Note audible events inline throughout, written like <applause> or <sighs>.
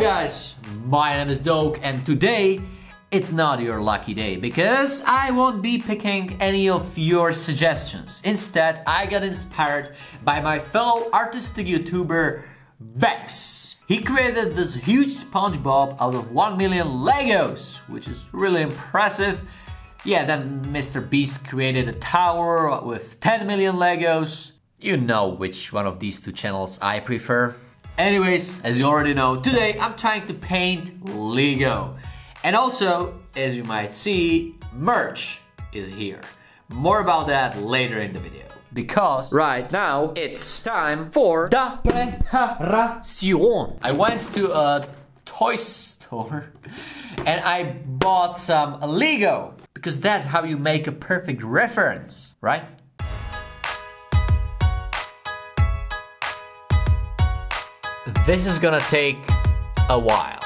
Guys, my name is Doke and today it's not your lucky day because I won't be picking any of your suggestions. Instead, I got inspired by my fellow artistic YouTuber Vex. He created this huge SpongeBob out of 1 million Legos, which is really impressive. Yeah, then Mr. Beast created a tower with 10 million Legos. You know which one of these two channels I prefer. Anyways, as you already know, today I'm trying to paint Lego. And also, as you might see, merch is here. More about that later in the video. Because right now it's time for the preparation. I went to a toy store <laughs> and I bought some Lego because that's how you make a perfect reference, right? This is gonna take a while.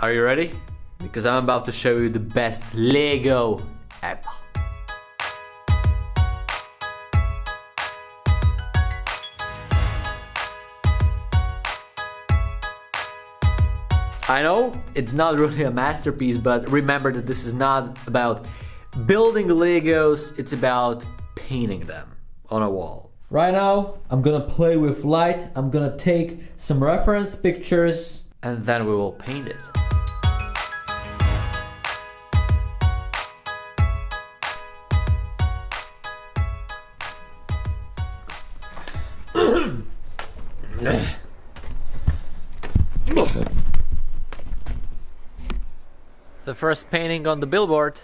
Are you ready? Because I'm about to show you the best Lego ever. I know it's not really a masterpiece, but remember that this is not about building Legos, it's about painting them on a wall. Right now, I'm gonna play with light, I'm gonna take some reference pictures, and then we will paint it. <clears throat> first painting on the billboard.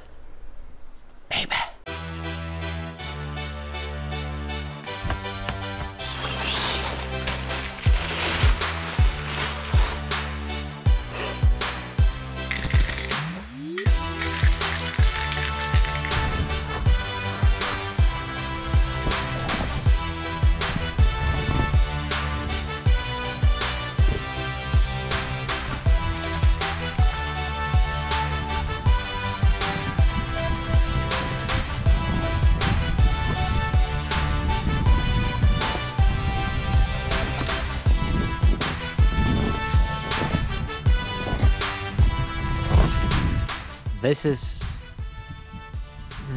This is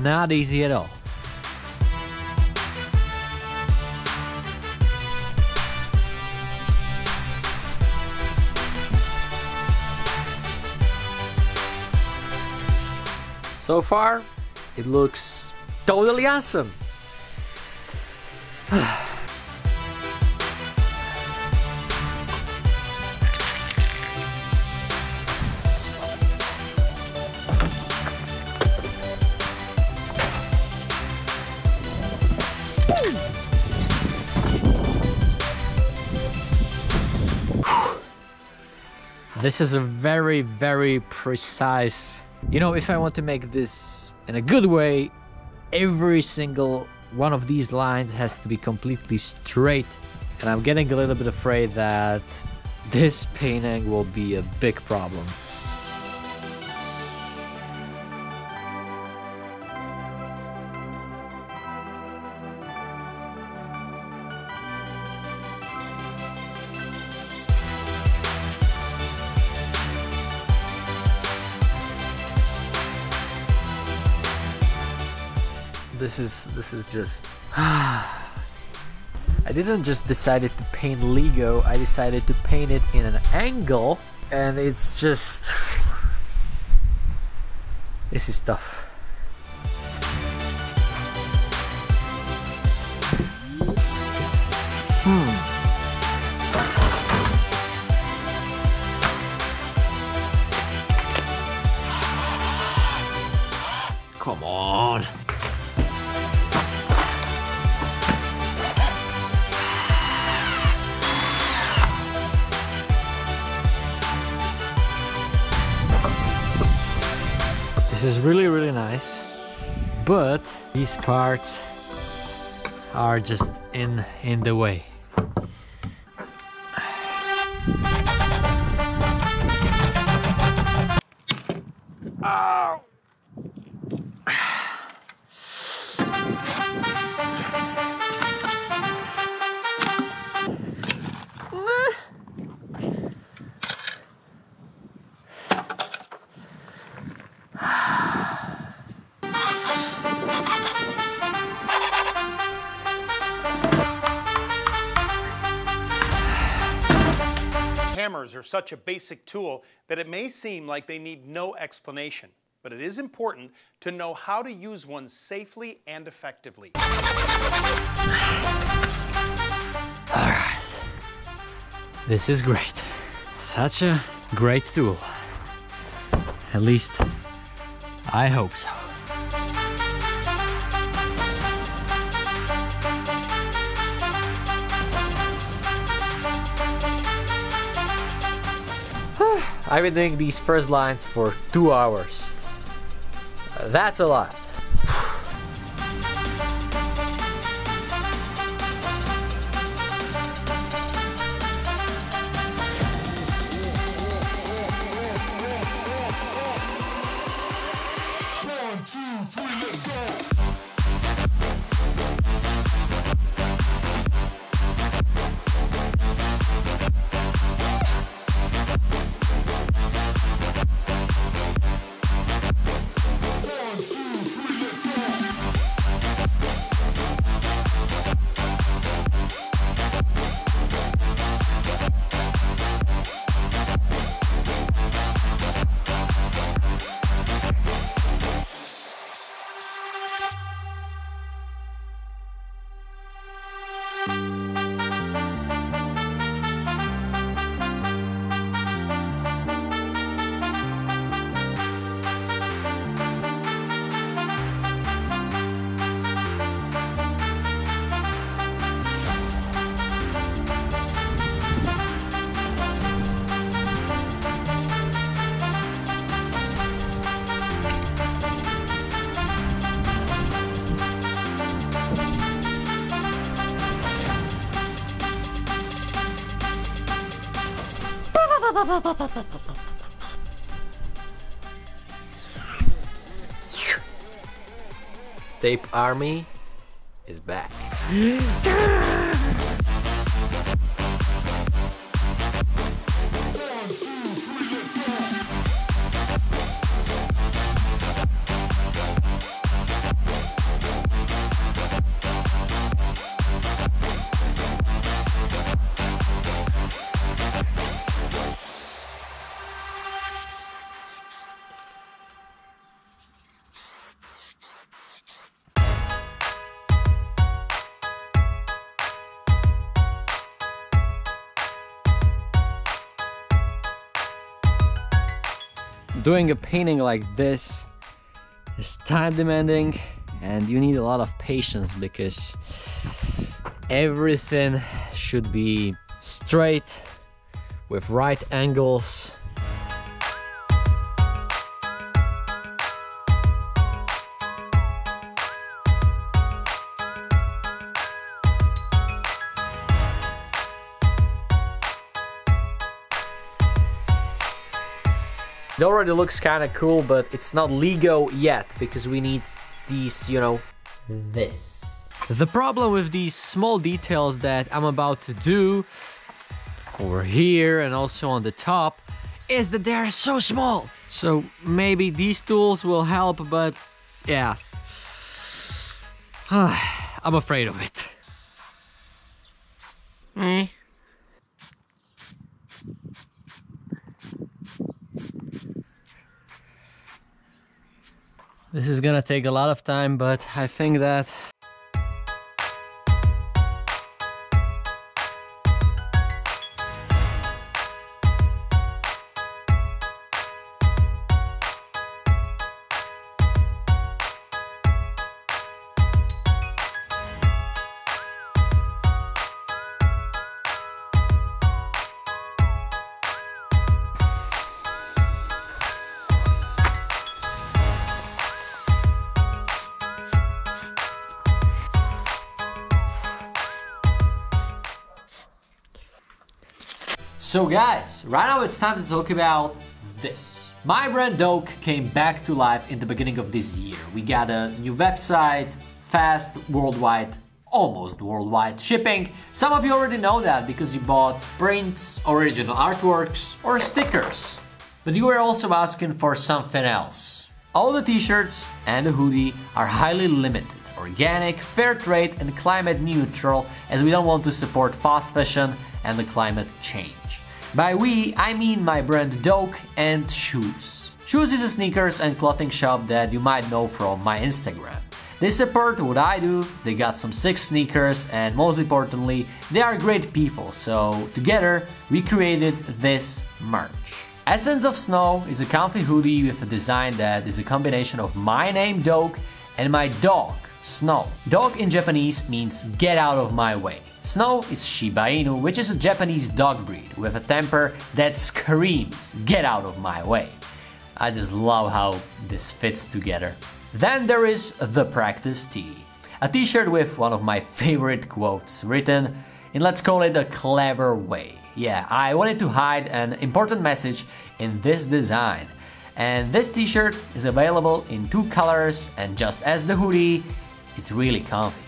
not easy at all. So far, it looks totally awesome. <sighs> <sighs> This is a very, very precise... You know, if I want to make this in a good way, every single one of these lines has to be completely straight. And I'm getting a little bit afraid that this painting will be a big problem. This is this is just <sighs> I didn't just decided to paint Lego I decided to paint it in an angle and it's just <sighs> this is tough. Hmm But these parts are just in in the way. Are such a basic tool that it may seem like they need no explanation, but it is important to know how to use one safely and effectively. All right. This is great. Such a great tool. At least, I hope so. I've been doing these first lines for two hours. That's a lot. Tape Army is back. <gasps> <laughs> Doing a painting like this is time demanding and you need a lot of patience because everything should be straight with right angles It already looks kind of cool, but it's not Lego yet because we need these, you know, this. The problem with these small details that I'm about to do over here and also on the top is that they're so small. So maybe these tools will help, but yeah. <sighs> I'm afraid of it. Eh. This is gonna take a lot of time, but I think that So guys, right now it's time to talk about this. My brand Doke came back to life in the beginning of this year. We got a new website, fast, worldwide, almost worldwide shipping. Some of you already know that because you bought prints, original artworks, or stickers. But you were also asking for something else. All the t-shirts and the hoodie are highly limited, organic, fair trade and climate neutral as we don't want to support fast fashion and the climate change. By we, I mean my brand Doke and Shooos. Shooos is a sneakers and clothing shop that you might know from my Instagram. They support what I do, they got some sick sneakers, and most importantly, they are great people, so together we created this merch. Essence of Snow is a comfy hoodie with a design that is a combination of my name Doke and my dog, Snow. Doke in Japanese means get out of my way. Snow is Shiba Inu, which is a Japanese dog breed with a temper that screams, get out of my way. I just love how this fits together. Then there is the practice tee, a t-shirt with one of my favorite quotes written in let's call it a clever way. Yeah, I wanted to hide an important message in this design. And this t-shirt is available in two colors and just as the hoodie, it's really comfy.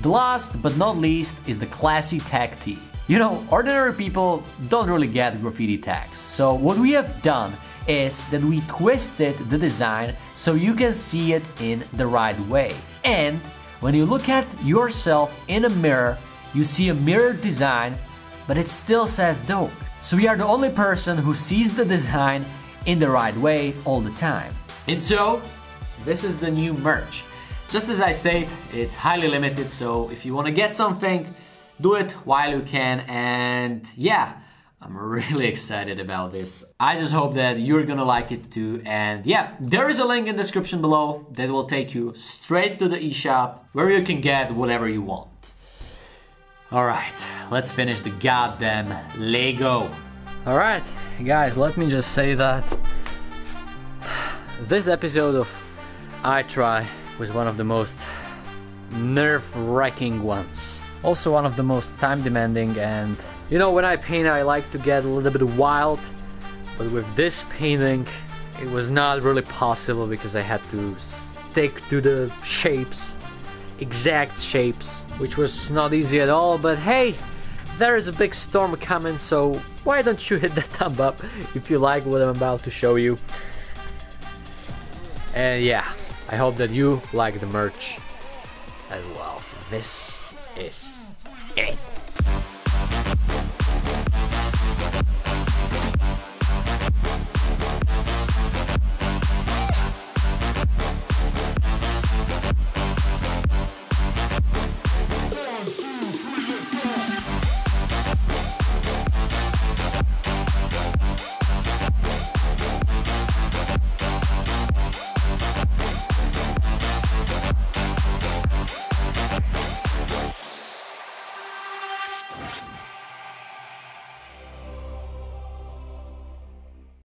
The last but not least is the classy tag tee. You know, ordinary people don't really get graffiti tags, so what we have done is that we twisted the design so you can see it in the right way. And when you look at yourself in a mirror, you see a mirror design, but it still says Doke. So we are the only person who sees the design in the right way all the time. And so, this is the new merch. Just as I said, it's highly limited, so if you want to get something, do it while you can. And yeah, I'm <laughs> really excited about this. I just hope that you're gonna like it too. And yeah, there is a link in the description below that will take you straight to the eShop where you can get whatever you want. Alright, let's finish the goddamn Lego. Alright, guys, let me just say that <sighs> this episode of I Try was one of the most nerve-wracking ones. Also one of the most time-demanding and you know when I paint I like to get a little bit wild but with this painting it was not really possible because I had to stick to the shapes exact shapes which was not easy at all but hey there is a big storm coming so why don't you <laughs> hit that thumb up if you like what I'm about to show you and yeah I hope that you like the merch as well. This is it.